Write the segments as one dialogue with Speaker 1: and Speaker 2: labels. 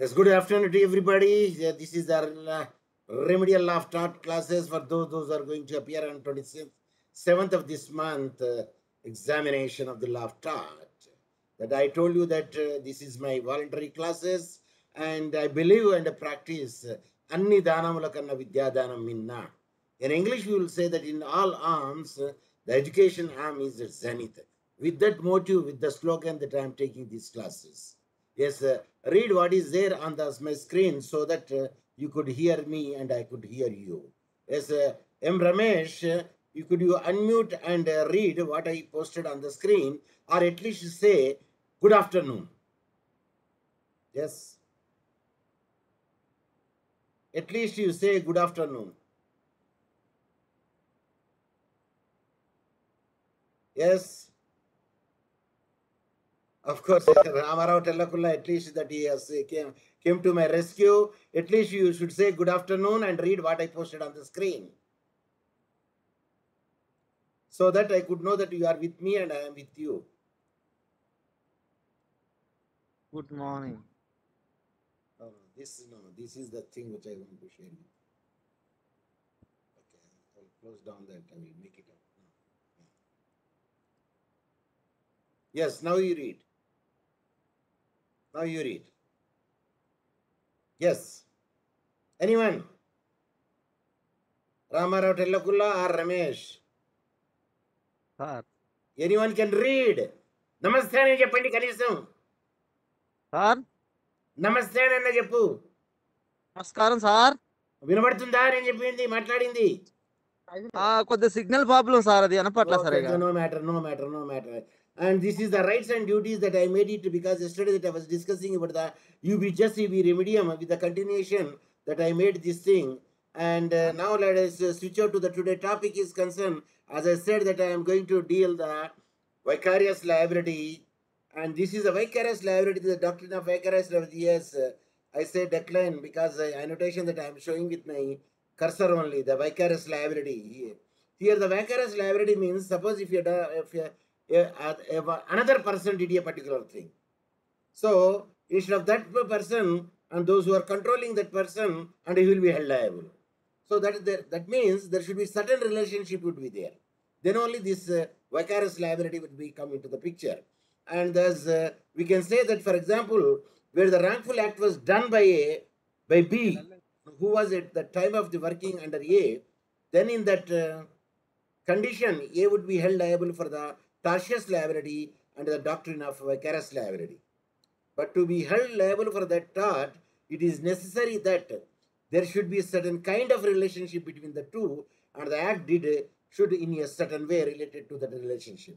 Speaker 1: Yes, good afternoon to everybody. Yeah, this is our uh, remedial of tort classes for those those are going to appear on 26th, 7th of this month, uh, examination of the law of tort. I told you that uh, this is my voluntary classes and I believe and practice uh, Anni Dhanamulakanna dana Minna. In English, we will say that in all arms, uh, the education arm is the zenith. With that motive, with the slogan that I am taking these classes. Yes, uh, read what is there on the, my screen so that uh, you could hear me and I could hear you. Yes, uh, M. Ramesh, uh, you could you unmute and uh, read what I posted on the screen, or at least say good afternoon. Yes. At least you say good afternoon. Yes. Of course, Ramarao Tellakulla, at least that he has uh, came, came to my rescue. At least you should say good afternoon and read what I posted on the screen. So that I could know that you are with me and I am with you.
Speaker 2: Good morning.
Speaker 1: No, this no, this is the thing which I want to share with you. Okay, I'll close down that. I will make it up. Yes, now you read. Now you read. Yes. Anyone? Ramarao Tellakulla or Ramesh?
Speaker 2: Sir
Speaker 1: Anyone can read. నమస్తే అని చెప్పండి కనీసం
Speaker 2: sir
Speaker 1: నమస్తే అన్న చెప్పు
Speaker 2: నమస్కారం sir
Speaker 1: వినబడుతుందా నేను చెప్పింది మాట్లాడింది
Speaker 2: కొద్ది సిగ్నల్ ప్రాబ్లం సార్ అది అనపట్ల సరిగా
Speaker 1: no matter, no matter, no matter. And this is the rights and duties that I made it because yesterday that I was discussing about the ubi jus remedium with the continuation that I made this thing. And uh, now let us uh, switch out to the today topic is concerned. As I said that I am going to deal the vicarious liability. And this is a vicarious liability, the doctrine of vicarious liability. Yes, uh, I say decline because the annotation that I am showing with my cursor only, the vicarious liability. Here, the vicarious liability means suppose if you if, you, another person did a particular thing. So instead of that person and those who are controlling that person, and he will be held liable. So that that, that means there should be certain relationship would be there. Then only this uh, vicarious liability would be come into the picture. And thus uh, we can say that, for example, where the wrongful act was done by A, by B, who was at the time of the working under A, then in that uh, condition, A would be held liable for the tortious liability under the doctrine of vicarious liability. But to be held liable for that tort, it is necessary that there should be a certain kind of relationship between the two, and the act did should in a certain way related to that relationship.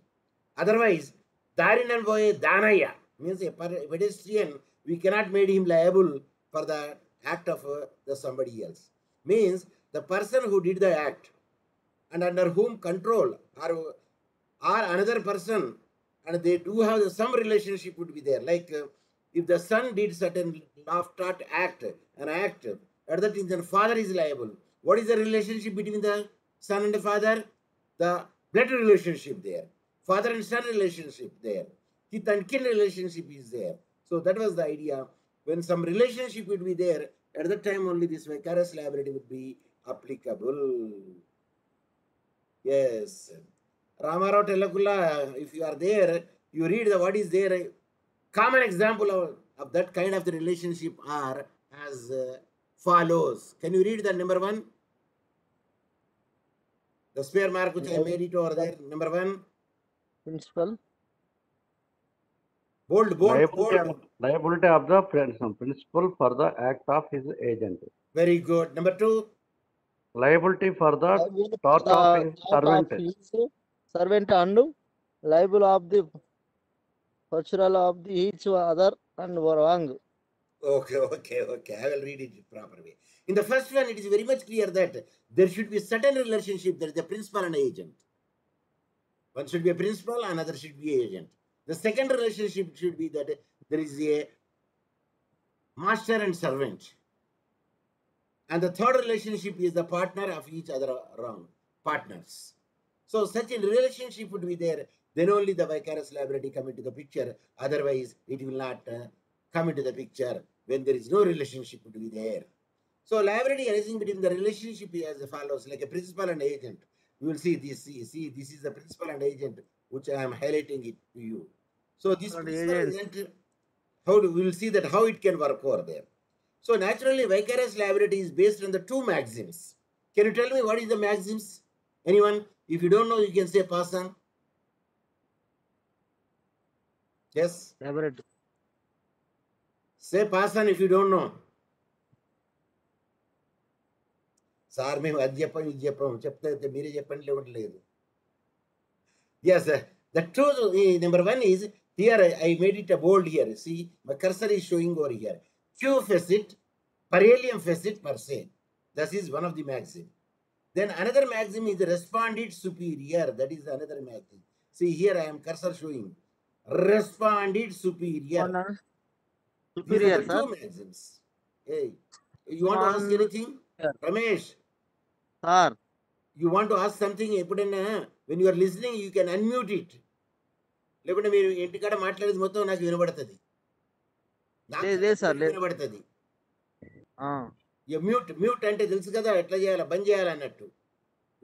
Speaker 1: Otherwise, Darinan boy Danaya means a pedestrian, we cannot make him liable for the act of uh, the somebody else. Means the person who did the act and under whom control or, or another person and they do have some relationship would be there. Like uh, if the son did certain law taught act, an act, at that time then father is liable. What is the relationship between the son and the father? The blood relationship there. Father and son relationship there. Kith and kin relationship is there. So that was the idea. When some relationship would be there, at that time only this vicarious liability would be applicable. Yes. Ramarao Telakulla, if you are there, you read the what is there. Common example of, that kind of the relationship are as uh, follows. Can you read the number one? The spare mark which I made it over there, number one.
Speaker 2: Principal.
Speaker 1: Bold, bold,
Speaker 3: liability,
Speaker 1: bold.
Speaker 3: Liability of the principal for the act of his agent.
Speaker 1: Very good. Number two.
Speaker 3: Liability for the tort of his servant
Speaker 2: servant and liable of the virtual of the each other and wrong.
Speaker 1: Okay, okay, okay. I will read it properly. In the first one, it is very much clear that there should be a certain relationship. There is a principal and agent. One should be a principal, another should be agent. The second relationship should be that there is a master and servant. And the third relationship is the partner of each other wrong partners. So such a relationship would be there. Then only the vicarious liability come into the picture. Otherwise, it will not uh, come into the picture when there is no relationship to be there. So liability arising between the relationship is as follows, like a principal and agent. You will see this, see, see, this is the principal and agent, which I am highlighting it to you. So this
Speaker 2: And
Speaker 1: principal and
Speaker 2: agent.
Speaker 1: agent, how do, we will see that how it can work over there. So naturally, vicarious liability is based on the two maxims. Can you tell me what is the maxims? Anyone? If you don't know, you can say person. Yes.
Speaker 2: Favorite.
Speaker 1: Say person if you don't know. Sir, me Japan, Japan. Chapter mere Japan level Yes. The truth number one is here. I, made it a bold here. See, my cursor is showing over here. Qui facit, perihelion facet per se. This is one of the maxims. Then another maxim is responded superior. That is another maxim. See here I am cursor
Speaker 2: showing. Responded
Speaker 1: superior. Honor.
Speaker 2: Superior, These
Speaker 1: two maxims. Hey, you want to ask anything? Ramesh.
Speaker 2: Sir.
Speaker 1: You want to ask something? When you are listening, you can unmute it. లేకుంటే మీరు ఇంటికాడ మాట్లాడేది మొత్తం నాకు వినబడుతుంది వినబడుతుంది mute mute అంటే తెలుసు కదా ఎట్లా చేయాలి? బంద్ చేయాలి అన్నట్టు.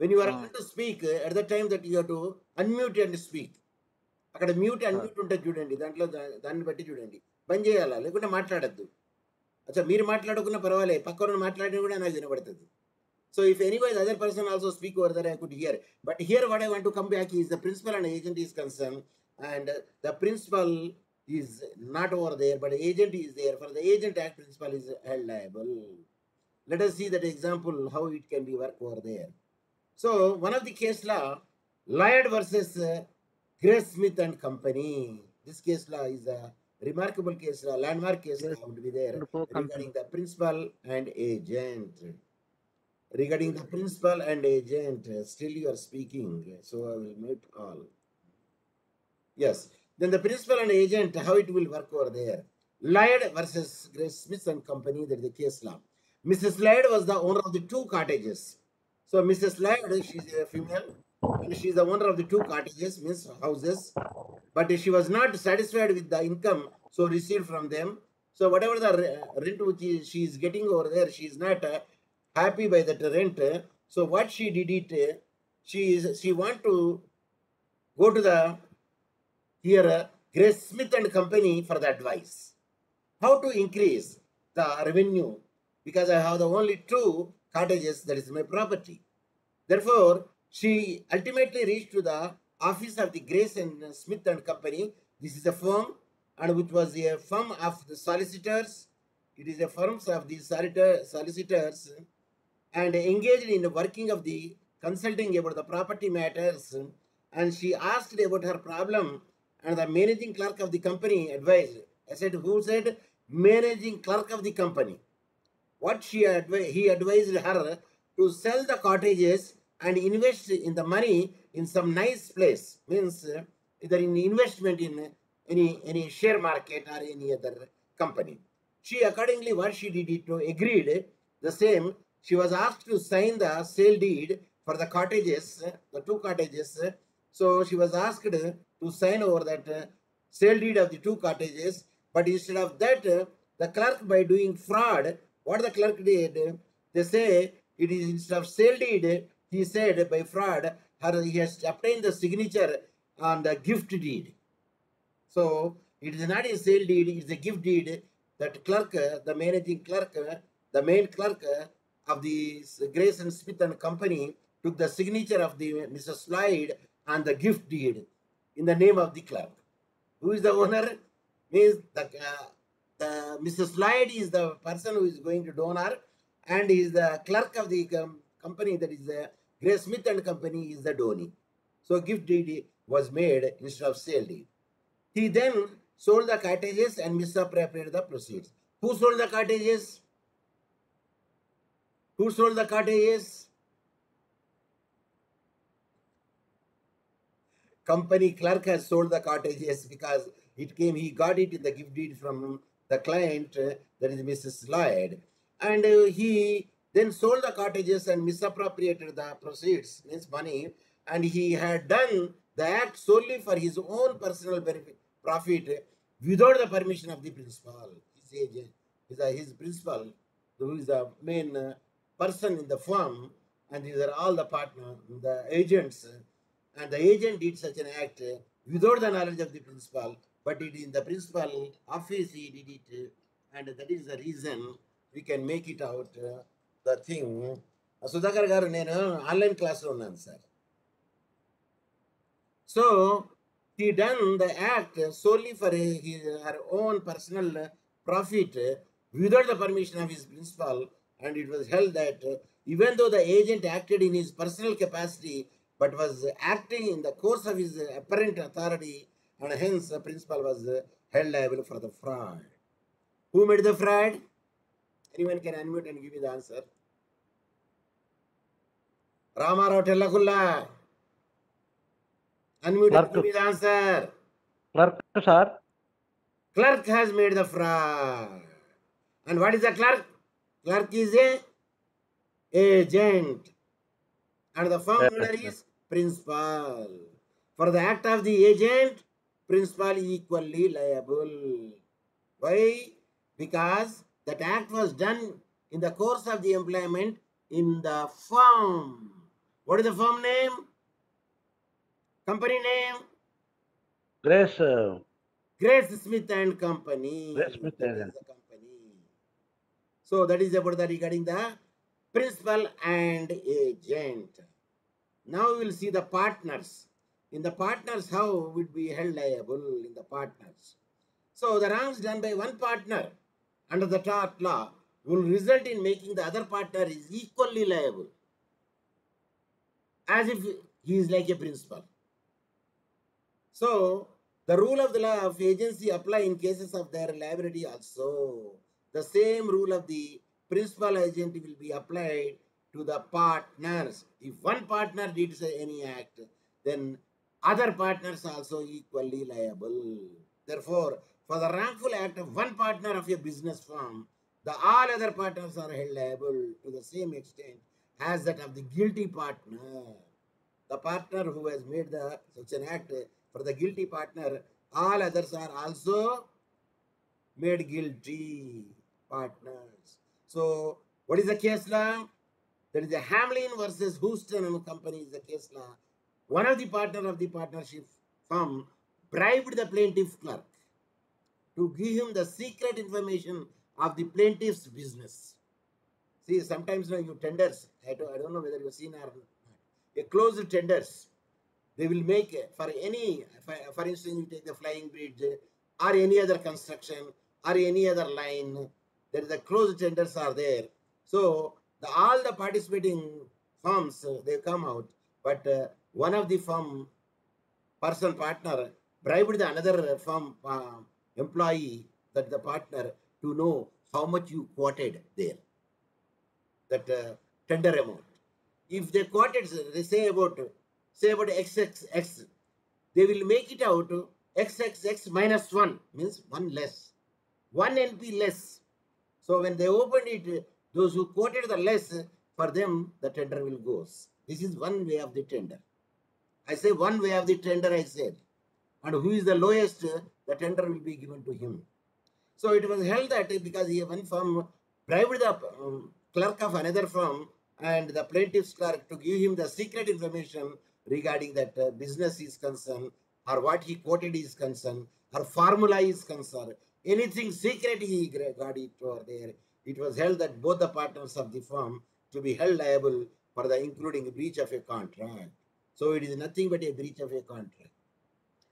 Speaker 1: When you are
Speaker 2: Ah.
Speaker 1: To speak at the time that you to unmute and speak అక్కడ మ్యూట్ అన్మ్యూట్ ఉంటుంది చూడండి దాంట్లో దాన్ని బట్టి చూడండి. బంద్ చేయాలా? లేకుంటే మాట్లాడద్దు. అచ్చా మీరు మాట్లాడుకున్న పర్వాలేదు. పక్కన మాట్లాడిన కూడా నాకు వినబడుతుంది. So if any wise other person also speak over there I could hear but here what I want to come back is the principal and agent is concern and the principal is not over there but agent is there for the agent act principal is held liable let us see that example how it can be worked over there. So one of the case law, Lloyd versus uh, Grace Smith and Company. This case law is a remarkable case law, landmark case law would be there
Speaker 2: And for company.
Speaker 1: regarding the principal and agent. Regarding the principal and agent, uh, still you are speaking, so I will mute all. Yes. Then the principal and agent, how it will work over there. Lloyd versus Grace Smith and Company, that is the case law. Mrs. Lloyd was the owner of the two cottages. So Mrs. Lloyd, she's a female, and she's the owner of the two cottages, means houses. But she was not satisfied with the income so received from them. So whatever the rent which she is getting over there, she is not uh, happy by that rent. So what she did it, uh, she is she want to go to the here uh, Grace Smith and Company for the advice. How to increase the revenue because I have the only two cottages that is my property. Therefore, she ultimately reached to the office of the Grace and Smith and Company. This is a firm, and which was a firm of the solicitors. It is a firm of the solicitor- solicitors, and engaged in the working of the consulting about the property matters. And she asked about her problem, and the managing clerk of the company advised. I said, who said managing clerk of the company? What she he advised her to sell the cottages and invest in the money in some nice place. Means either in investment in any any share market or any other company. She accordingly what she did it to agreed the same. She was asked to sign the sale deed for the cottages the two cottages. So she was asked to sign over that sale deed of the two cottages. But instead of that the clerk by doing fraud what the clerk did, they say it is instead of sale deed, he said by fraud, he has obtained the signature on the gift deed. So it is not a sale deed, it is a gift deed. That clerk, the managing clerk, the main clerk of the Grace and Smith and Company took the signature of the Mrs. Slide on the gift deed in the name of the clerk. Who is the owner? Means the uh, the Mrs. Lloyd is the person who is going to donor, and he is the clerk of the com- company that is the Grace Smith and Company is the donee. So gift deed was made instead of sale deed. He then sold the cottages and misappropriated the proceeds. Who sold the cottages? Who sold the cottages? Company clerk has sold the cottages because it came, he got it in the gift deed from the client, uh, that is Mrs. Lloyd, and uh, he then sold the cottages and misappropriated the proceeds, means money, and he had done the act solely for his own personal benefit, profit, without the permission of the principal, his agent, is a, his principal, who is the main uh, person in the firm, and these are all the partner, the agents, uh, and the agent did such an act uh, without the knowledge of the principal, but in the principal office he did it, and that is the reason we can make it out uh, the thing. So garu nenu got an online classroom answer. So he done the act solely for his, her own personal profit without the permission of his principal and it was held that even though the agent acted in his personal capacity but was acting in the course of his apparent authority and hence the principal was uh, held liable for the fraud who made the fraud anyone can unmute and give me the answer ramarao tellakulla unmute and give me the answer
Speaker 3: Clerk, sir.
Speaker 1: clerk has made the fraud. And what is the clerk? Clerk is a agent. And the firm
Speaker 3: Yes,
Speaker 1: owner
Speaker 3: yes.
Speaker 1: is principal. For the act of the agent, principal equally liable. Why? Because that act was done in the course of the employment in the firm. What is the firm name? Company name?
Speaker 3: Grace, uh,
Speaker 1: Grace Smith and Company.
Speaker 3: Grace Smith and-
Speaker 1: company. So that is about the regarding the principal and agent. Now we will see the partners. In the partners, how would be held liable in the partners? So the wrongs done by one partner under the tort law will result in making the other partner is equally liable. As if he is like a principal. So the rule of the law of agency apply in cases of their liability also. The same rule of the principal agent will be applied to the partners. If one partner did any act, then other partners also equally liable. Therefore, for the wrongful act of one partner of a business firm, the all other partners are held liable to the same extent as that of the guilty partner. The partner who has made the such an act for the guilty partner, all others are also made guilty partners. So, what is the case law? That is the Hamlyn versus Houston and Company is the case law. One of the partner of the partnership firm bribed the plaintiff clerk to give him the secret information of the plaintiff's business. See, sometimes now you tenders, I don't, I don't know whether you've seen or not, a closed tenders, they will make for any, for, instance, you take the flying bridge or any other construction or any other line, there a closed tenders are there. So the all the participating firms they come out, but uh, one of the firm person partner bribed the another firm uh, employee that the partner to know how much you quoted there. That uh, tender amount. If they quoted they say about say about xxx they will make it out xxx minus 1 means 1 less. 1 np less. So when they open it those who quoted the less for them the tender will goes. This is one way of the tender i say one way of the tender i said and who is the lowest the tender will be given to him so it was held that because he one firm bribed the um, clerk of another firm and the plaintiff's clerk to give him the secret information regarding that uh, business is concerned or what he quoted is concerned or formula is concerned. Anything secret he got it over there. It was held that both the partners of the firm to be held liable for the including breach of a contract. So it is nothing but a breach of a contract,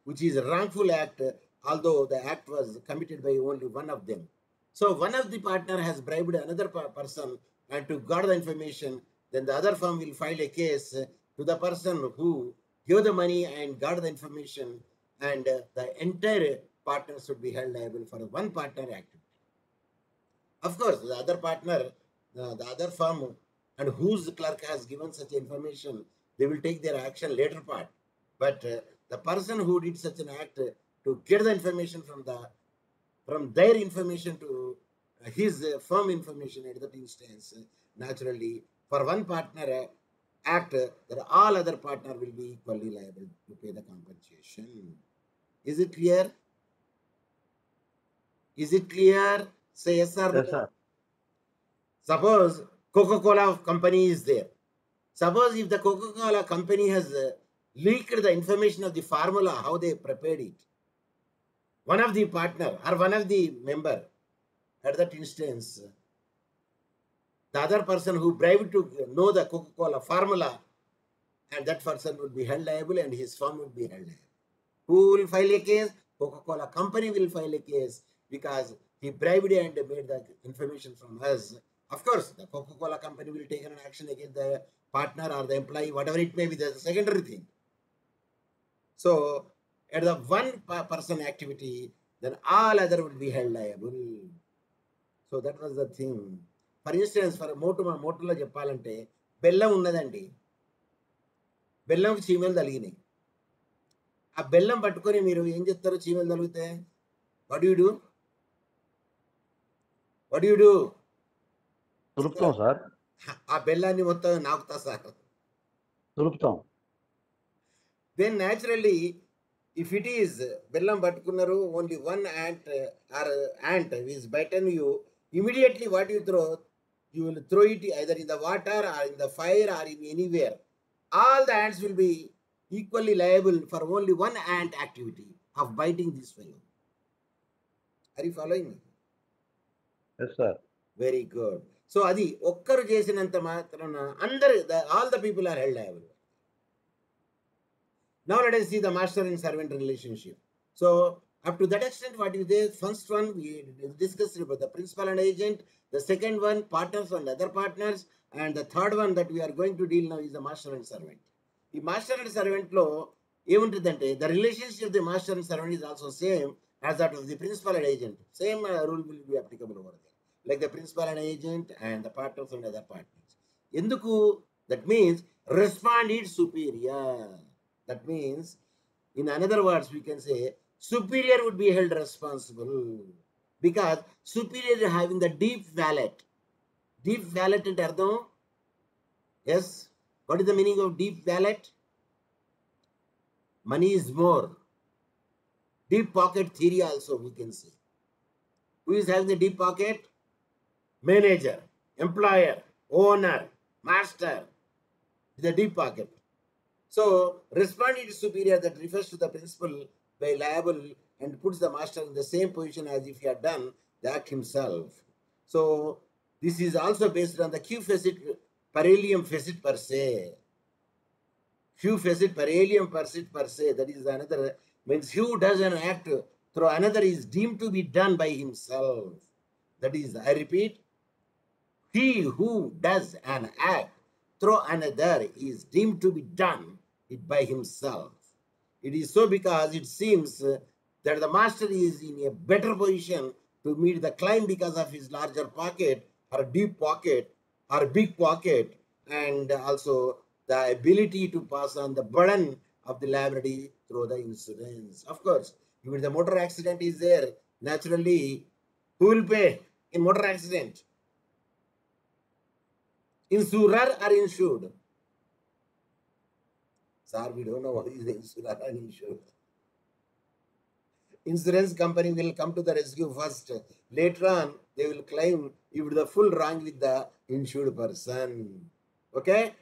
Speaker 1: which is a wrongful act, although the act was committed by only one of them. So one of the partner has bribed another person and to guard the information, then the other firm will file a case to the person who gave the money and guard the information, and the entire partner should be held liable for one partner activity. Of course, the other partner, uh, the other firm, and whose clerk has given such information, they will take their action later part. But uh, the person who did such an act uh, to get the information from the from their information to uh, his uh, firm information at that instance, uh, naturally, for one partner act, that all other partner will be equally liable to pay the compensation. Is it clear? Is it clear? Say yes or no.
Speaker 3: Yes, sir.
Speaker 1: Suppose Coca-Cola company is there. Suppose if the Coca-Cola company has uh, leaked the information of the formula, how they prepared it, one of the partner or one of the member, at that instance, the other person who bribed to know the Coca-Cola formula, and that person would be held liable and his firm would be held liable. Who will file a case? Coca-Cola company will file a case because he bribed and made the information from us. Of course, the Coca-Cola company will take an action against the partner or the employee, whatever it may be, that's a secondary thing. So, at the one person activity, then all other will be held liable. So that was the thing for instance for మోటు మన మోటులో చెప్పాలంటే బెల్లం ఉన్నదండి బెల్లంకి చీమలు తలిగినాయి ఆ బెల్లం పట్టుకొని మీరు ఏం చెప్తారు చీమలు తలిగితే వడ్యూడు వడ్యూడు
Speaker 3: తులుపుతాం సార్.
Speaker 1: ఆ బెల్లాన్ని మొత్తం నాకుతా sir.
Speaker 3: తులుపుతాం
Speaker 1: then naturally if it is బెల్లం పట్టుకున్నారు only one ant or ant is bitten you immediately what you throw you will throw it either in the water or in the fire or in anywhere all the ants will be equally liable for only one ant activity of biting this fellow are you following
Speaker 3: yes sir
Speaker 1: very good so అది ఒక్కరు చేసినంత మాత్రం అందరు all the people are held ఐవర్ now let see the master and servant relationship so up to that extent what is they first one discuss the principal and agent the second one partners and other partners and the third one that we're going to deal now is the master and servant ఈ master and సర్వెంట్లో ఏముంటుందంటే the relationship the master and servant is also same as that of the principal and agent same rule will be applicable over like the principal and agent and the partners and other partners. Enduku, that means respondeat superior. That means, in another words, we can say superior would be held responsible because superior having the deep wallet. Deep wallet, and Ardon? Yes? What is the meaning of deep wallet? Money is more. Deep pocket theory also we can say. Who is having the deep pocket? Manager, employer, owner, master. The deep pocket. So, respondeat superior that refers to the principal by liable and puts the master in the same position as if he had done the act himself. So, this is also based on the Q facet paralium facet per se. Qui facit per alium facit per se, that is another, means who does an act through another is deemed to be done by himself. That is, I repeat, he who does an act through another is deemed to be done it by himself. It is so because it seems that the master is in a better position to meet the client because of his larger pocket or deep pocket or big pocket and also the ability to pass on the burden of the liability through the insurance. Of course, if the motor accident is there, naturally, who will pay in motor accident? Insurer or insured? Sir, we don't know what is insurer insured. Insurance company will come to the rescue first. Later on, they will claim if the full wrong with the insured person. Okay?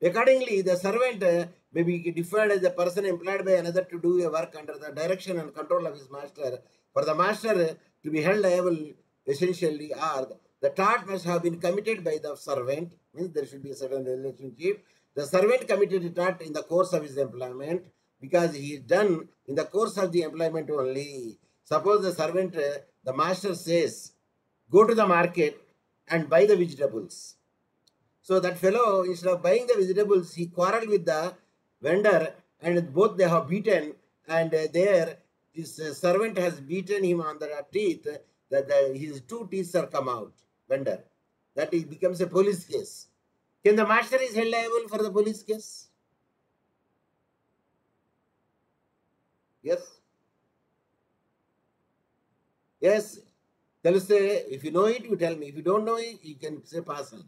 Speaker 1: Accordingly, the servant may be defined as a person employed by another to do a work under the direction and control of his master. For the master to be held liable, essentially, are the tort must have been committed by the servant, means there should be a certain relationship. The servant committed a tort in the course of his employment because he is done in the course of the employment only. Suppose the servant, uh, the master says, go to the market and buy the vegetables. So that fellow, instead of buying the vegetables, he quarreled with the vendor and both they have beaten and uh, there this uh, servant has beaten him on the teeth that the, his two teeth are come out, vendor. That it becomes a police case. Can the master is held liable for the police case? Yes. Yes. Tell us, say, if you know it, you tell me. If you don't know it, you can say pass on.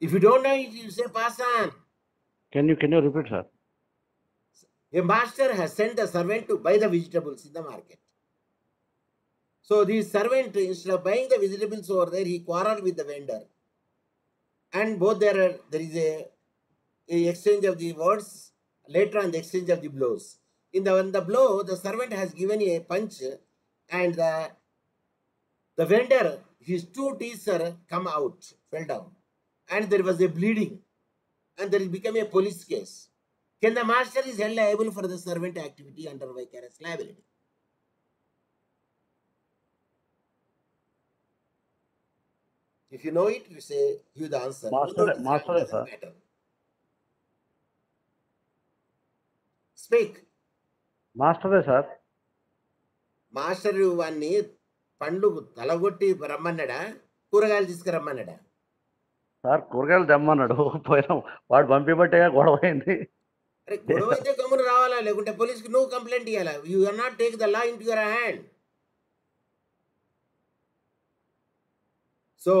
Speaker 1: If you don't know it, you say pass on.
Speaker 3: Can you can you repeat, sir?
Speaker 1: A master has sent a servant to buy the vegetables in the market. So the servant, instead of buying the vegetables over there, he quarreled with the vendor. And both there are, there is a, a exchange of the words, later on the exchange of the blows. In the, in the blow, the servant has given a punch and the, the vendor, his two teeth are come out, fell down. And there was a bleeding. And there became a police case. Can the master is held liable for the servant activity under vicarious liability? If you know it, you say give the answer.
Speaker 3: Master-
Speaker 1: it,
Speaker 3: master,
Speaker 1: doesn't
Speaker 3: sir.
Speaker 1: matter. Speak.
Speaker 3: మాస్టరే sir
Speaker 1: master వాడిని పండ్లు తలగొట్టి రమ్మన్నాడా కూరగాయలు తీసుకురమ్మన్నాడా
Speaker 3: sir కూరగాయలు తెమ్మన్నాడు పోయినాం వాడు పంపిబట్టేగా గొడవ అయింది
Speaker 1: అరే గొడవ అయితే గమ్మున రావాలా లేకుంటే పోలీస్కి నువ్వు కంప్లైంట్ ఇవ్వాలా you are not take the law in your hand so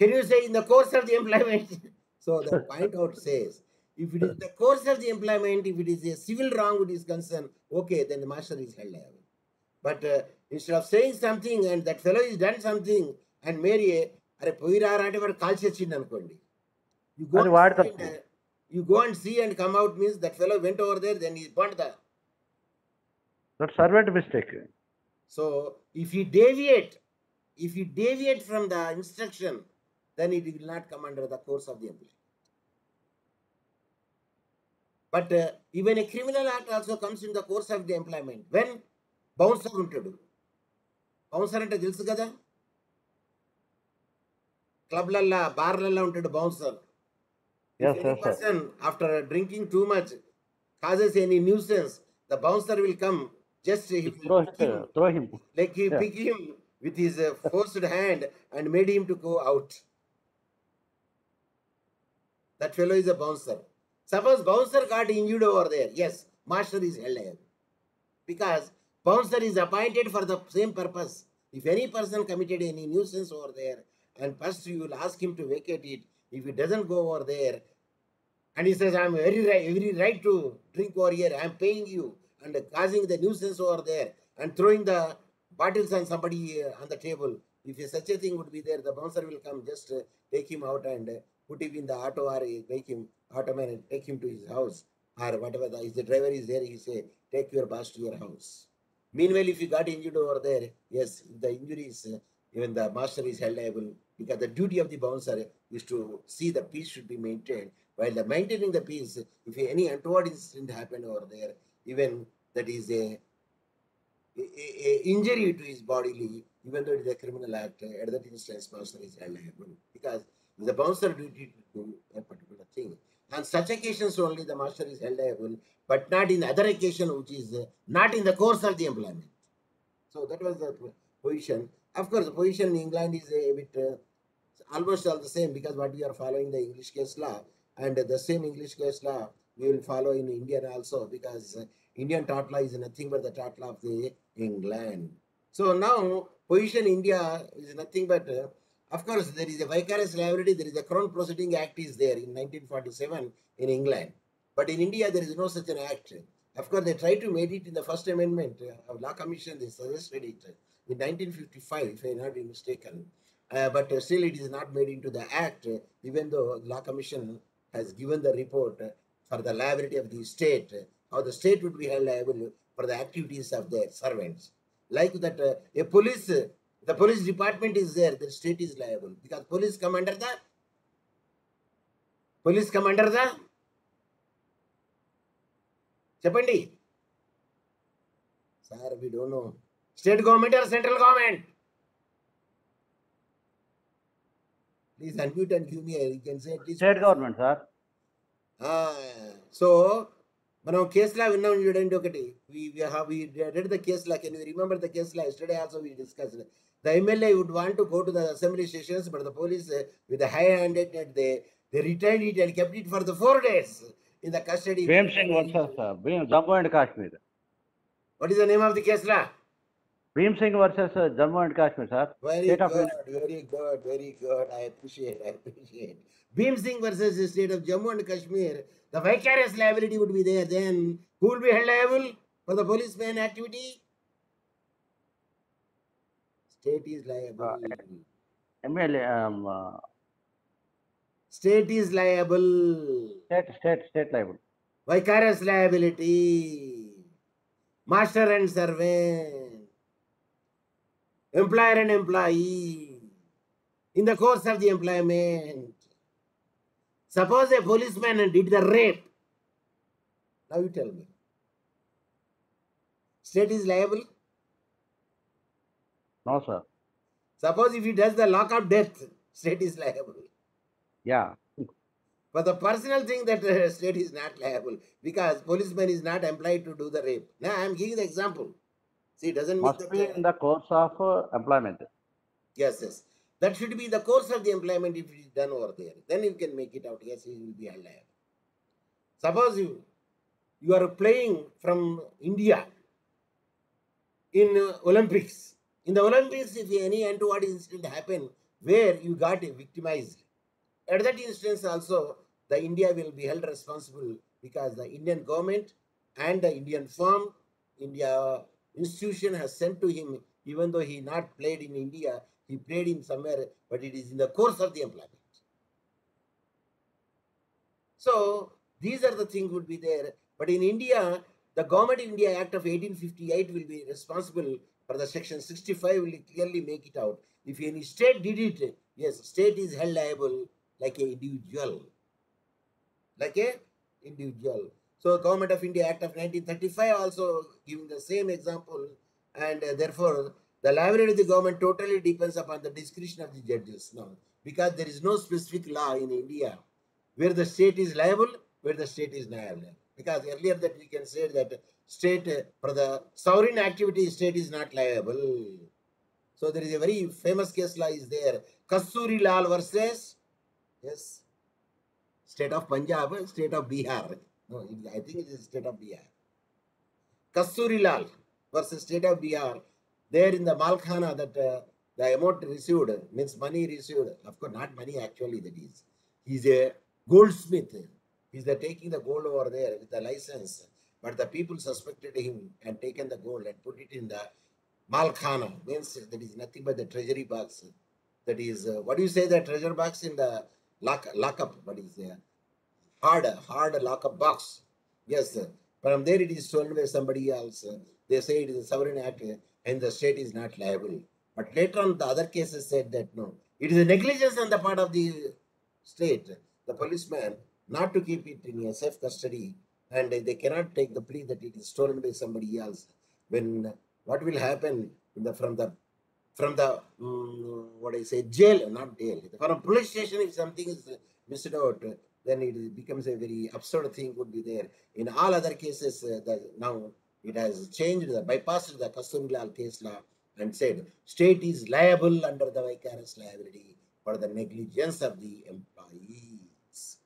Speaker 1: can you say in the course of the employment so the point out says if it is the course of the employment if it is a civil wrong which is concerned okay then the master is held liable but uh, instead of saying something and that fellow is done something and marry అరే పోయి రారా అంటే వాడు call చేసిండు అనుకోండి you go
Speaker 3: అది
Speaker 1: and
Speaker 3: వాడి
Speaker 1: see and,
Speaker 3: తప్పు.
Speaker 1: uh, you go and see and come out means that fellow went over there then he burnt the
Speaker 3: that servant mistake
Speaker 1: so if he deviate if he deviate from the instruction then it will not come under the course of the employment but uh, even a criminal act also comes in the course of the employment when bouncer ఉంటాడు bouncer అంటే తెలుసు కదా క్లబ్లల్లో బార్లల్లో ఉంటాడు bouncer
Speaker 3: Yes,
Speaker 1: if
Speaker 3: yes,
Speaker 1: any
Speaker 3: sir.
Speaker 1: person after drinking too much causes any nuisance the bouncer will come just he will
Speaker 3: throw
Speaker 1: pick him
Speaker 3: throw him
Speaker 1: with his uh, forced hand and made him to go out. That fellow is a bouncer. Suppose bouncer got injured over there, yes, master is held liable. Because bouncer is appointed for the same purpose. If any person committed any nuisance over there, and first you will ask him to vacate it. If he doesn't go over there, and he says, I'm very right, every right to drink over here, I'm paying you, and causing the nuisance over there, and throwing the bottles on somebody uh, on the table. If such a thing would be there, the bouncer will come, just uh, take him out and uh, put him in the auto or make him automan and take him to his house or whatever. The, if the driver is there, he say, take your boss to your house. Meanwhile, if you got injured over there, yes, the injury is uh, even the master is held liable because the duty of the bouncer is to see the peace should be maintained. While the maintaining the peace, if any untoward incident happened over there, even that is a injury to his bodily, even though it is a criminal act, uh, at that instance, master is liable because the bouncer duty to do a particular thing. On such occasions only the master is held liable, but not in other occasion which is uh, not in the course of the employment. So that was the position. Of course, the position in England is a bit uh, almost all the same because what we are following the English case law and the same English case law we will follow in Indian also because uh, Indian tort law is nothing but the tort law of the England. So now position India is nothing but uh, of course there is a vicarious liability there is a Crown Proceeding Act is there in 1947 in England but in India there is no such an act. Of course, they tried to make it in the first amendment uh, of law commission. They suggested it in 1955, if I am not mistaken. Uh, but uh, still, it is not made into the act, uh, even though law commission has given the report uh, for the liability of the state, how the state would be held liable for the activities of their servants. Like that, uh, a police, uh, the police department is there, the state is liable because police come under the police come under the చెప్పండి sir we don't know state government or central government please unmute and give me you can say at least
Speaker 3: state government sir
Speaker 1: so మనం కేసులా విన్నాం చూడండి ఒకటి వి read the case law can you remember the case law yesterday also we discuss the MLA would want to go to the assembly stations but the police with high handed they they retain it and kept it for the four days in the custody
Speaker 3: Bhim Singh versus Bhim Jammu and Kashmir
Speaker 1: What is the name of the case Bhim
Speaker 3: Singh versus uh, Jammu and Kashmir, sir.
Speaker 1: Very
Speaker 3: state
Speaker 1: good, very good, very good. I appreciate, I appreciate. Bhim Singh versus the state of Jammu and Kashmir, the vicarious liability would be there. Then who will be held liable for the policeman activity? State is liable.
Speaker 3: Uh, MLA, um, uh,
Speaker 1: state is liable.
Speaker 3: State, state, state liable.
Speaker 1: Vicarious liability. Master and servant employer and employee in the course of the employment. Suppose a policeman did the rape. Now you tell me. State is liable?
Speaker 3: No, sir.
Speaker 1: Suppose if he does the lock up death, state is liable.
Speaker 3: Yeah.
Speaker 1: But the personal thing that the state is not liable because policeman is not employed to do the rape. Now I am giving the example. See, doesn't must
Speaker 3: mean
Speaker 1: that,
Speaker 3: be in the course of uh, employment.
Speaker 1: Yes, yes. That should be the course of the employment if it is done over there. Then you can make it out. Yes, he will be alive. Suppose you you are playing from India in uh, Olympics. In the Olympics, if any untoward incident happen where you got victimized, at that instance also the India will be held responsible because the Indian government and the Indian firm, India institution has sent to him, even though he not played in India, he played in somewhere, but it is in the course of the employment. So these are the things would be there. But in India, the Government India Act of 1858 will be responsible for the section 65 will clearly make it out. If any state did it, yes, state is held liable like a individual. Like a individual. So Government of India Act of 1935 also giving the same example and uh, therefore the liability of the government totally depends upon the discretion of the judges now because there is no specific law in India where the state is liable, where the state is liable. Because earlier that we can say that state uh, for the sovereign activity state is not liable. So there is a very famous case law is there. Kasturi Lal versus yes, state of Punjab, state of Bihar. No, it- I think it is state of Bihar. Kasturi Lal versus state of Bihar. There in the Malkhana that uh, the amount received means money received. Of course, not money actually. That is, he's a goldsmith. He's the taking the gold over there with the license. But the people suspected him and taken the gold and put it in the Malkhana. Means that is nothing but the treasury box. That is uh, what do you say the treasure box in the lock lockup? What is there? Hard hard lockup box. Yes. From there it is stolen by somebody else. They say it is a sovereign act and the state is not liable. But later on, the other cases said that no, it is a negligence on the part of the state, the policeman, not to keep it in a safe custody, and they cannot take the plea that it is stolen by somebody else. When what will happen the from the from the mm, what I say jail, not jail, from a police station, if something is missed out, then it becomes a very absurd thing would be there. In all other cases, uh, the, now it has changed, the bypassed the Kasturi Lal case law and said state is liable under the vicarious liability for the negligence of the employees.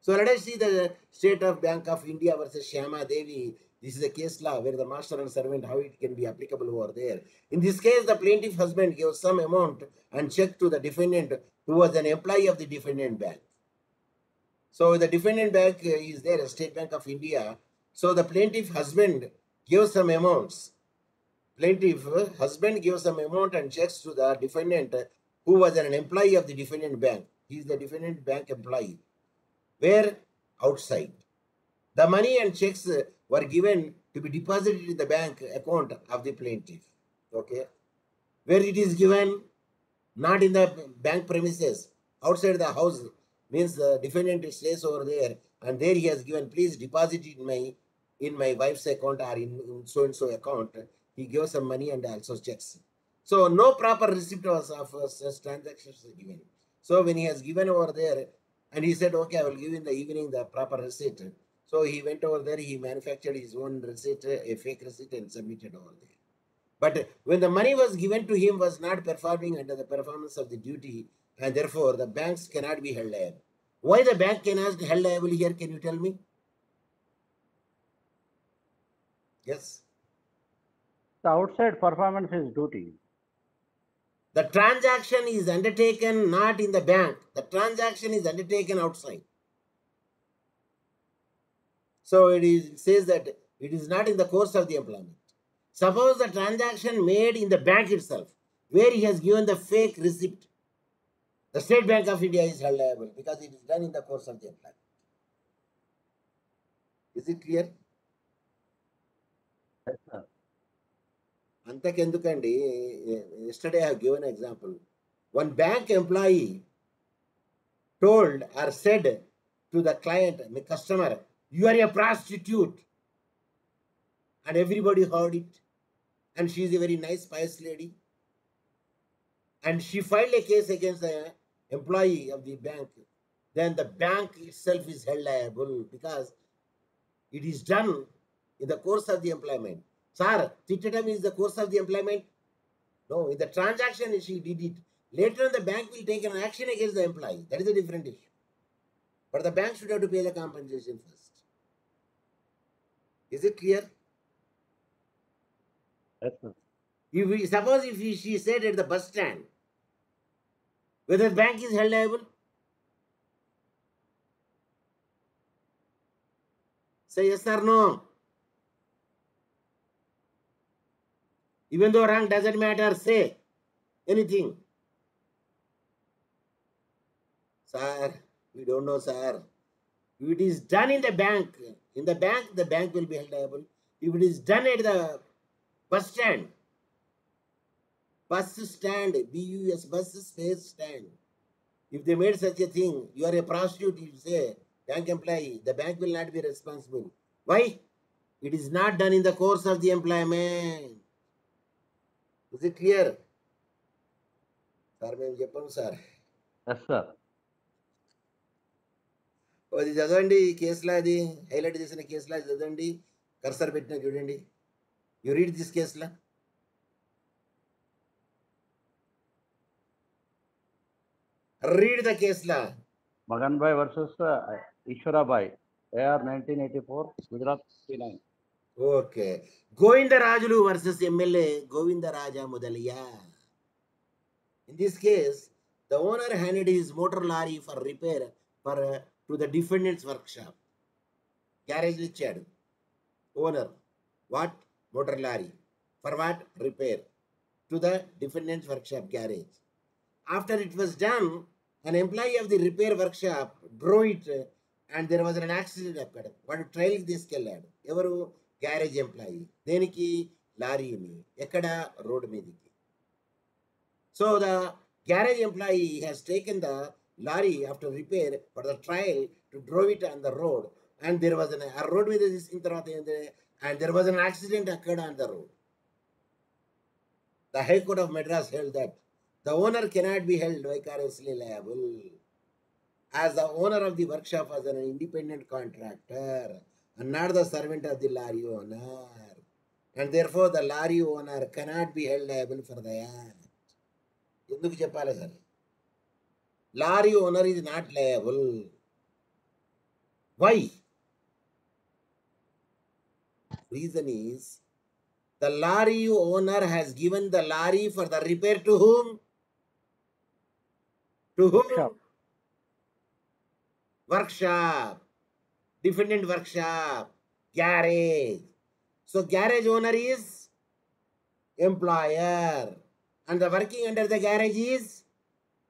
Speaker 1: So let us see the state of Bank of India versus Shyama Devi. This is a case law where the master and servant, how it can be applicable over there. In this case, the plaintiff husband gave some amount and check to the defendant who was an employee of the defendant bank. So the defendant bank is there, State Bank of India. So the plaintiff husband gives some amounts. Plaintiff husband gives some amount and checks to the defendant who was an employee of the defendant bank. He is the defendant bank employee. Where? Outside. The money and checks were given to be deposited in the bank account of the plaintiff. Okay. Where it is given? Not in the bank premises, outside the house means the defendant stays over there and there he has given please deposit it in my in my wife's account or in, in so and so account. He gives some money and also checks. So no proper receipt was of uh, such transactions given. So when he has given over there and he said okay i will give in the evening the proper receipt. So he went over there he manufactured his own receipt a fake receipt and submitted over there. But when the money was given to him was not performing under the performance of the duty and therefore the banks cannot be held liable. Why the bank cannot be held liable here? Can you tell me? Yes.
Speaker 3: The outside performance is duty.
Speaker 1: The transaction is undertaken not in the bank, the transaction is undertaken outside. So it is it says that it is not in the course of the employment. Suppose the transaction made in the bank itself, where he has given the fake receipt. The State Bank of India is held liable because it is done in the course of the employment. Is it clear?
Speaker 3: Yes, sir.
Speaker 1: అంతకెందుకండి yesterday I given example one bank employee told are said to the client me customer you are a prostitute and everybody heard it and she a very nice pious lady and she filed a case against the employee employee of the bank, then the bank itself is held liable because it is done in the course of the employment. Sir, Thitadam is the course of the employment. No, in the transaction she did it. Later on, the bank will take an action against the employee. That is a different issue. But the bank should have to pay the compensation first. Is it clear?
Speaker 3: Yes, sir.
Speaker 1: If we, suppose if she said at the bus stand, whether bank is held liable? Say yes or no. Even though rank doesn't matter, say anything. Sir, we don't know, sir. If it is done in the bank, in the bank, the bank will be held liable. If it is done at the bus stand, bus stand B U S bus space stand. If they made such a thing you are a prostitute it's a bank employee the bank will not be responsible why it is not done in the course of the employment is it clear sir మేము చెప్పాము sir అది చదవండి ఈ కేసులో అది. Highlight చేసిన కేసులో అది చదవండి. కర్సర్ పెట్టిన చూడండి. యు రీడ్ దిస్ కేసులో Read the case law.
Speaker 3: Magan Bhai versus uh, Ishwara Bhai. AR 1984, Gujarat 69.
Speaker 1: Okay. Govinda Rajulu versus MLA Govinda Raja Mudaliya. In this case, the owner handed his motor lorry for repair for uh, to the defendant's workshop. Garage Richard, owner, what motor lorry for what repair to the defendant's workshop garage. After it was done, an employee of the repair workshop drove it uh, and there was an accident అక్కడ వాడు ట్రైల్కి తీసుకెళ్ళాడు ఎవరు garage employee దేనికి లారీని ఎక్కడ road మీదకి so the garage employee has taken the lorry after repair for the trial to drove it on the road and there was an ఆ road మీద తీసుకున్న తర్వాత ఏంటంటే and there was an accident అక్కడ on the road the high court of Madras held that the owner cannot be held vicariously liable as the owner of the workshop as an independent contractor and not the servant of the lorry owner. And therefore, the lorry owner cannot be held liable for the act. ఎందుకు చెప్పాలి sir lorry owner is not liable why reason is the lorry owner has given the lorry for the repair to whom? To whom?
Speaker 2: Workshop.
Speaker 1: Workshop. Defendant workshop. Garage. So garage owner is employer. And the working under the garage is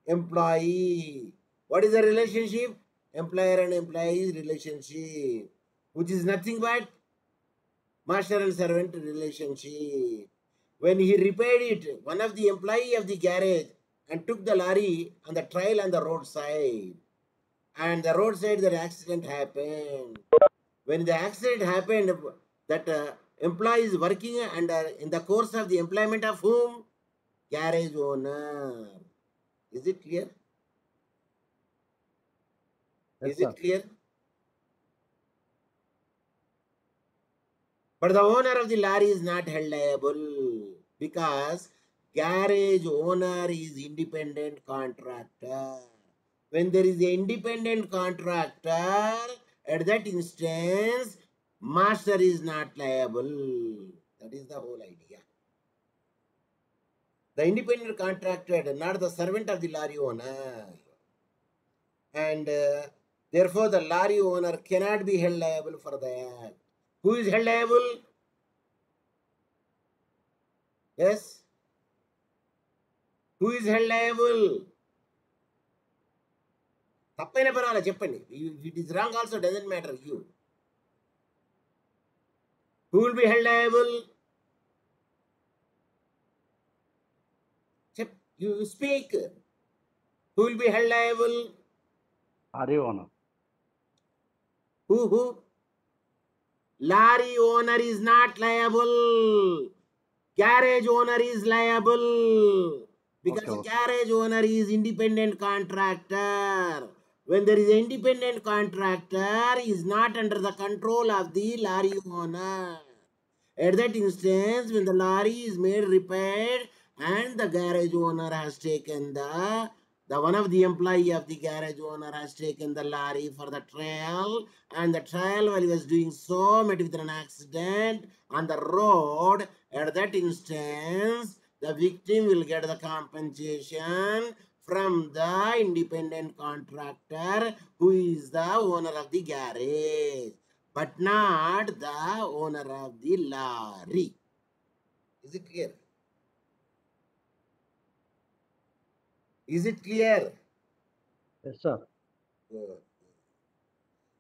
Speaker 1: employee. What is the relationship? Employer and employee relationship. Which is nothing but master and servant relationship. When he repaired it, one of the employee of the garage and took the lorry on the trail on the roadside. And the roadside, that accident happened. When the accident happened, that uh, employee is working under in the course of the employment of whom? Garage owner. Is it clear?
Speaker 3: Yes,
Speaker 1: Is
Speaker 3: sir.
Speaker 1: it clear? But the owner of the lorry is not held liable because garage owner is independent contractor. When there is an independent contractor, at that instance, master is not liable. That is the whole idea. The independent contractor, not the servant of the lorry owner. And uh, therefore, the lorry owner cannot be held liable for that. Who is held liable? Yes? Who is held liable? తప్పైన పర్వాలా చెప్పండి it is wrong also doesn't matter you who will be held liable చెప్ you speak who will be held liable
Speaker 3: Lorry owner.
Speaker 1: Who who? Lorry owner is not liable. Garage owner is liable. Because
Speaker 3: Okay, okay.
Speaker 1: garage owner is independent contractor. When there is an independent contractor, is not under the control of the lorry owner. At that instance, when the lorry is made repaired and the garage owner has taken the the one of the employee of the garage owner has taken the lorry for the trial and the trial while he was doing so met with an accident on the road at that instance the victim will get the compensation from the independent contractor who is the owner of the garage but not the owner of the lorry is it clear is it clear
Speaker 3: Yes, sir.
Speaker 1: Good.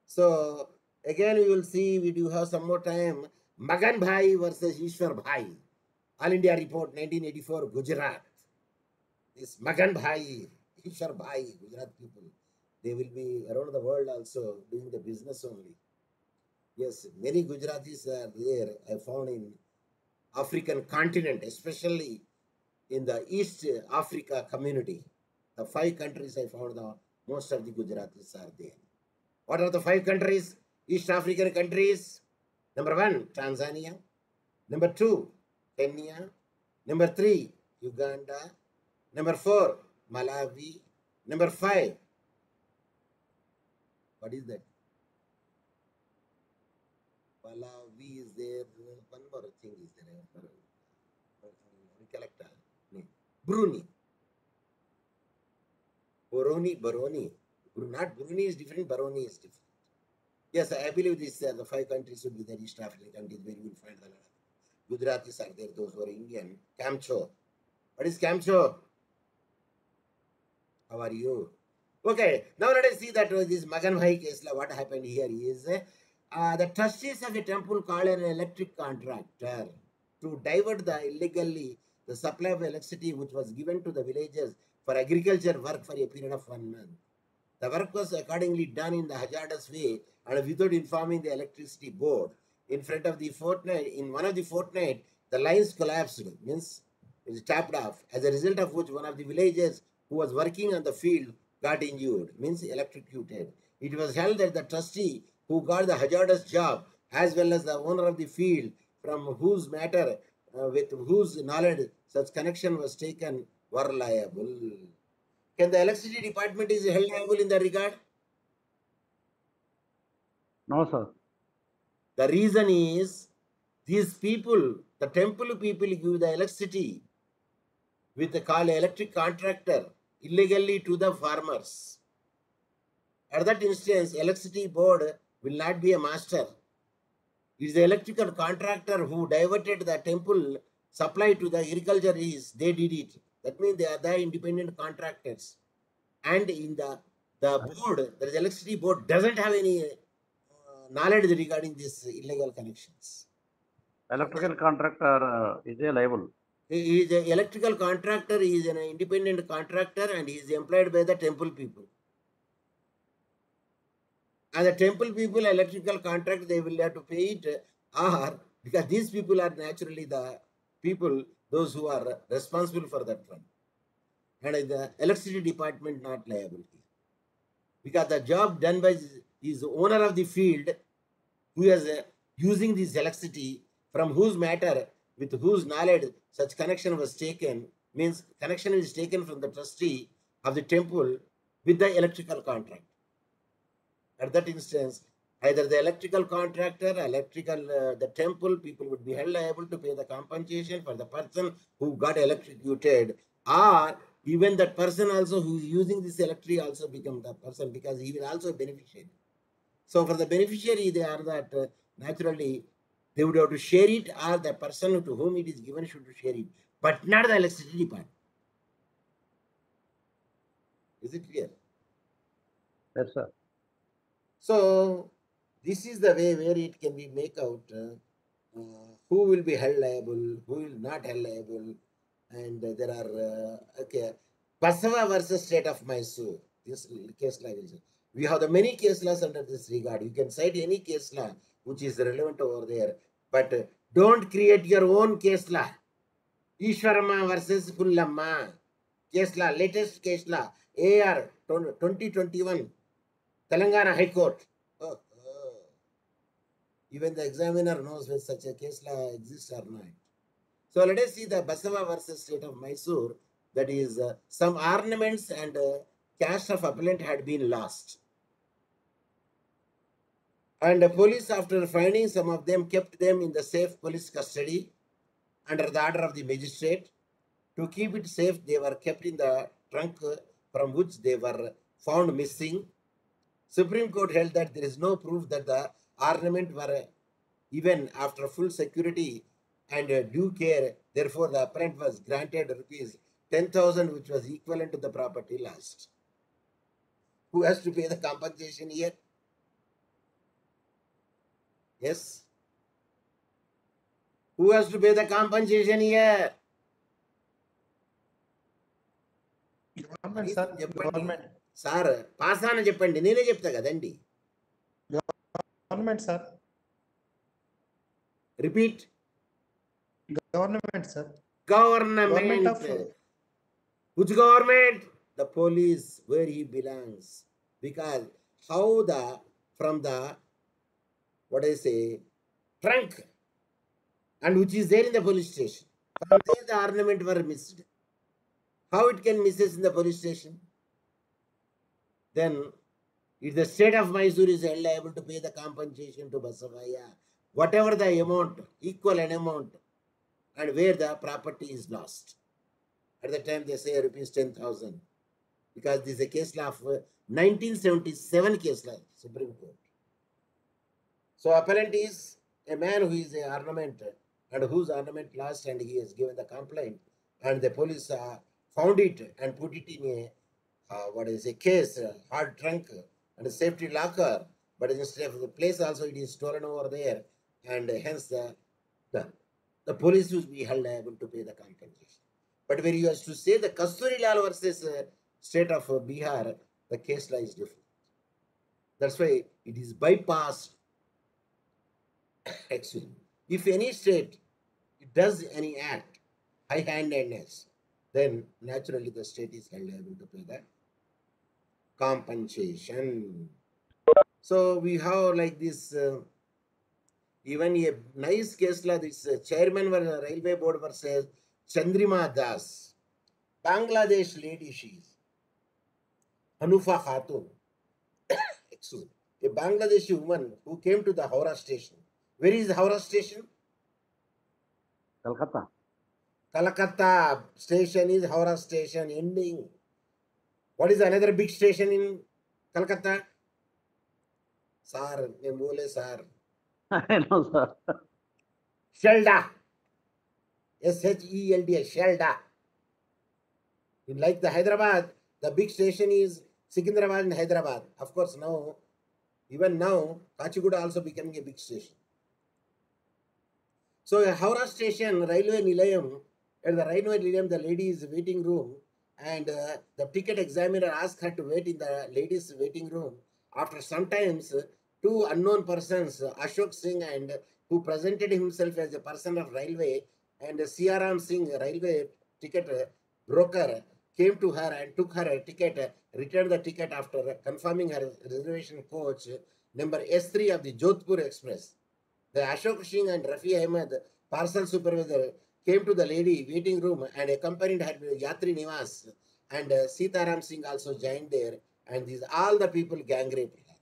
Speaker 1: So again, we will see. We do have some more time. Magan Bhai versus Ishwar Bhai. All India Report 1984, Gujarat. This Magan Bhai, Ishwar Bhai, Gujarat people. They will be around the world also doing the business only. Yes, many Gujaratis are there. I found in African continent, especially in the East Africa community. The five countries I found the most of the Gujaratis are there. What are the five countries? East African countries. Number one, Tanzania. Number two, Kenya. Number three, Uganda. Number four, Malawi. Number five, what is that? Malawi is there. One more thing is there. Recollect. name. Brunei. Boroni, Baroni. Not Brunei is different, Baroni is different. Yes, I believe this uh, the five countries would be the East African countries where you will find the Gujaratis are there, those who are Indian. Kamcho. What is Kamcho? How are you? Okay, now let us see that uh, this Magan case, la, what happened here is uh, the trustees of a temple called an electric contractor to divert the illegally the supply of electricity which was given to the villagers for agriculture work for a period of one month. The work was accordingly done in the hazardous way and without informing the electricity board. In front of the fortnight, in one of the fortnight, the lines collapsed, means it is tapped off, as a result of which one of the villagers who was working on the field got injured, means electrocuted. It was held that the trustee who got the hazardous job, as well as the owner of the field, from whose matter, uh, with whose knowledge such connection was taken, were liable. Can the electricity department is held liable in that regard?
Speaker 3: No, sir.
Speaker 1: The reason is these people, the temple people give the electricity with the call electric contractor illegally to the farmers. At that instance, electricity board will not be a master. It is the electrical contractor who diverted the temple supply to the agriculture is they did it. That means they are the independent contractors. And in the the board, the electricity board doesn't have any knowledge regarding these illegal connections.
Speaker 3: Electrical contractor uh, is a liable.
Speaker 1: He is an electrical contractor, he is an independent contractor and he is employed by the temple people. And the temple people, electrical contract, they will have to pay it or because these people are naturally the people, those who are responsible for that one. And the electricity department not liable here. Because the job done by is owner of the field who is using this electricity from whose matter with whose knowledge such connection was taken means connection is taken from the trustee of the temple with the electrical contract. At that instance, Either the electrical contractor, electrical, uh, the temple, people would be held liable to pay the compensation for the person who got electrocuted, or even that person also who is using this electricity also become the person because he will also beneficiary. So for the beneficiary, they are that uh, naturally they would have to share it, or the person to whom it is given should share it, but not the electricity department. Is it clear?
Speaker 3: Yes, sir.
Speaker 1: So this is the way where it can be make out uh, uh, who will be held liable, who will not held liable, and uh, there are uh, okay Basava versus State of Mysore. This case will say. We have the many case laws under this regard. You can cite any case law which is relevant over there, but don't create your own case law. Ishwarama versus Pullamma. Case law, latest case law, AIR 2021, Telangana High Court. Oh, oh. Even the examiner knows whether such a case law exists or not. So let us see the Basava versus State of Mysore. That is, uh, some ornaments and uh, cash of appellant had been lost. And the police, after finding some of them, kept them in the safe police custody under the order of the magistrate. To keep it safe, they were kept in the trunk from which they were found missing. Supreme Court held that there is no proof that the ornament were even after full security and due care. Therefore, the appellant was granted rupees 10,000, which was equivalent to the property lost. Who has to pay the compensation here? Yes. Who has to pay the compensation here?
Speaker 4: Government sir
Speaker 1: చెప్పండి.
Speaker 4: Government
Speaker 1: sir pass అని చెప్పండి నేనే చెప్తా కదండి
Speaker 4: government sir
Speaker 1: repeat
Speaker 4: government sir
Speaker 1: government.
Speaker 4: Government of-
Speaker 1: Which government? The police, where he belongs. Because how the from the what I say trunk and which is there in the police station. From there the ornament were missed. How it can misses in the police station? Then if the state of Mysore is held liable to pay the compensation to Basavaya, whatever the amount, equal an amount, and where the property is lost. At the time they say rupees 10,000 because this is a case law of uh, 1977 case law, Supreme Court. So appellant is a man who is a ornament and whose ornament lost and he has given the complaint and the police uh, found it and put it in a uh, what is a case, hard trunk and a safety locker. But instead of the place also it is stolen over there and hence the, the the police will be held liable to pay the compensation. But when you have to say the Kasturi Lal versus uh, state of Bihar, the case law is different. That's why it is bypassed. Actually, if any state does any act, high-handedness, then naturally the state is held liable to pay that compensation. So we have like this. Uh, even a nice case law, this uh, chairman of the railway board versus Chandrima Das, Bangladesh lady she is, Hanufa Khatun, excuse me, a Bangladeshi woman who came to the Howrah station. Where is Howrah station?
Speaker 3: Calcutta.
Speaker 1: Calcutta station is Howrah station ending. What is another big station in Calcutta? Sir, name bole sir.
Speaker 3: I know, sir.
Speaker 1: Shelda. S H E L D A, Shelda. In like the Hyderabad, the big station is Secunderabad and Hyderabad. Of course, now, even now, Kachiguda also becoming a big station. So, Howrah station, railway Nilayam, at the railway Nilayam, the lady is waiting room, and uh, the ticket examiner asked her to wait in the ladies' waiting room. After sometimes, two unknown persons, Ashok Singh and who presented himself as a person of railway, and Siaram Singh, railway ticket broker, came to her and took her ticket, returned the ticket after confirming her reservation coach number S3 of the Jodhpur Express. The Ashok Singh and Rafi Ahmed, parcel supervisor, came to the lady waiting room and accompanied her to Yatri Nivas. And uh, Sitaram Singh also joined there. And these all the people gang raped her.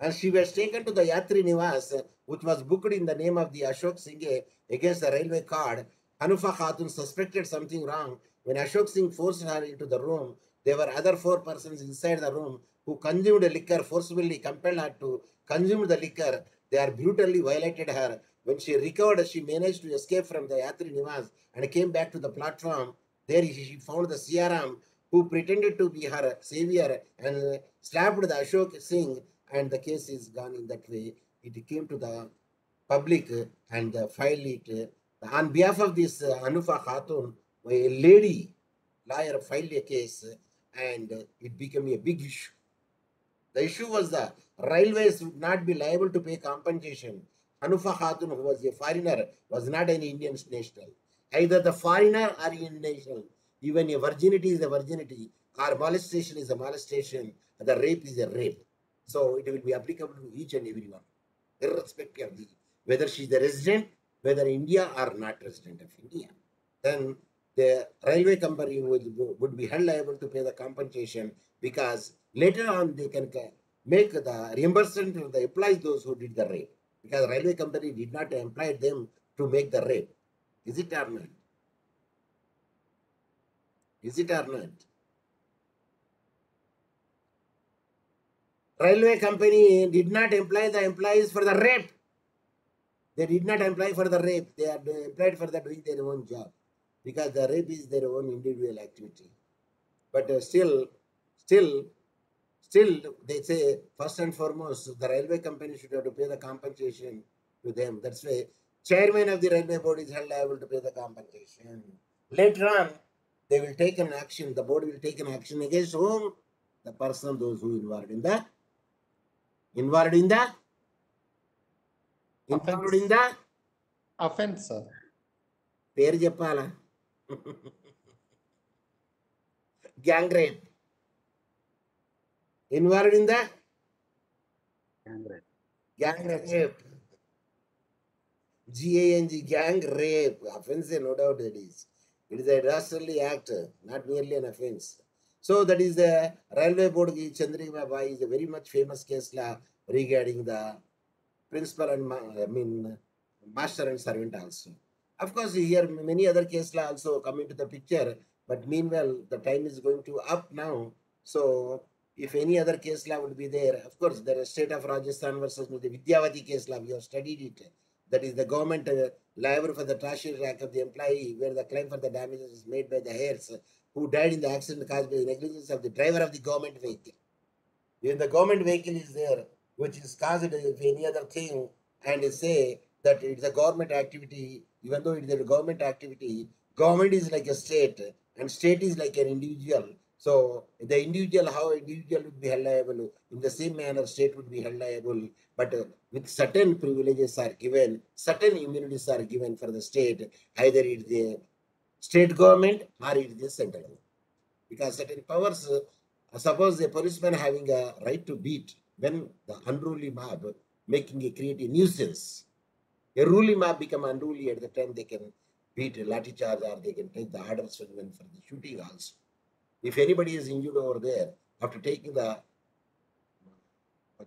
Speaker 1: And she was taken to the Yatri Niwas, uh, which was booked in the name of the Ashok Singh against the railway card. Hanufa Khatun suspected something wrong. When Ashok Singh forced her into the room, there were other four persons inside the room who consumed the liquor, forcibly compelled her to consume the liquor. They are brutally violated her. When she recovered, she managed to escape from the Yatri Niwas and came back to the platform. There she found the Siaram who pretended to be her savior and slapped the Ashok Singh, and the case is gone in that way. It came to the public and filed it. On behalf of this Anufa Khatun, a lady lawyer filed a case and it became a big issue. The issue was the railways would not be liable to pay compensation. Anufa Khatun, who was a foreigner, was not an Indian national. Either the foreigner or Indian national. Even a virginity is a virginity, or molestation is a molestation, the rape is a rape. So it will be applicable to each and everyone, irrespective of the whether she is a resident, whether India or not resident of India. Then the railway company would, would be held liable to pay the compensation because later on they can make the reimbursement to the employees those who did the rape because railway company did not employ them to make the rape. Is it or not? Is it or not? Railway company did not employ the employees for the rape. They did not employ for the rape. They are employed for the doing their own job because the rape is their own individual activity. But uh, still, still, still, they say first and foremost, the railway company should have to pay the compensation to them. That's why chairman of the railway board is held liable to pay the compensation. Later on, they will take an action. The board will take an action against whom? The person, those who involved in the involved in the involved in the
Speaker 4: Offense, sir.
Speaker 1: పేరు చెప్పాలా gang rape Involved in the gang rape. Gang rape. G-A-N-G, rape. Offensive, no doubt it is. It is a rascally act, not merely an offense. So that is the railway board Chandrika Bai is a very much famous case law regarding the principal and I mean master and servant also. Of course, here many other case law also come into the picture, but meanwhile the time is going to up now. So if any other case law would be there, of course, there is state of Rajasthan versus the Vidyavati case law, we have studied it. That is the government uh, liable for the treasury rack of the employee, where the claim for the damages is made by the heirs who died in the accident caused by the negligence of the driver of the government vehicle. If the government vehicle is there, which is caused if any other thing, and say that it's a government activity, even though it is a government activity, government is like a state, and state is like an individual. So the individual, how individual would be held liable, in the same manner, state would be held liable, but uh, with certain privileges are given, certain immunities are given for the state, either it's the state government or it is the central government. Because certain powers, uh, suppose a policeman having a right to beat when the unruly mob making a create nuisance. A ruling mob become unruly at the time they can beat a lathi charge or they can take the orders for the shooting also. If anybody is injured over there, after taking the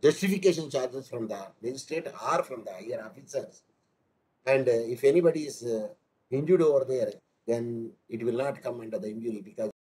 Speaker 1: justification charges from the magistrate or from the higher officers, and uh, if anybody is uh, injured over there, then it will not come under the injury because